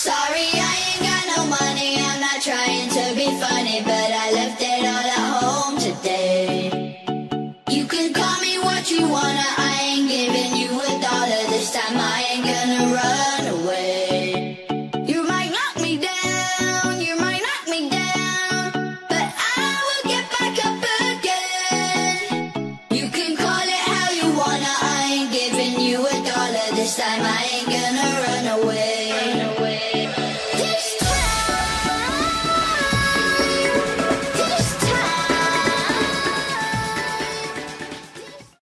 Sorry, I ain't got no money. I'm not trying to be funny, but I left it all at home today. You can call me what you wanna. I ain't giving you a dollar this time. I ain't gonna run away. You might knock me down, you might knock me down, but I will get back up again. You can call it how you wanna. I ain't giving you a dollar this time. I ain't gonna run away. Run away. Thank you.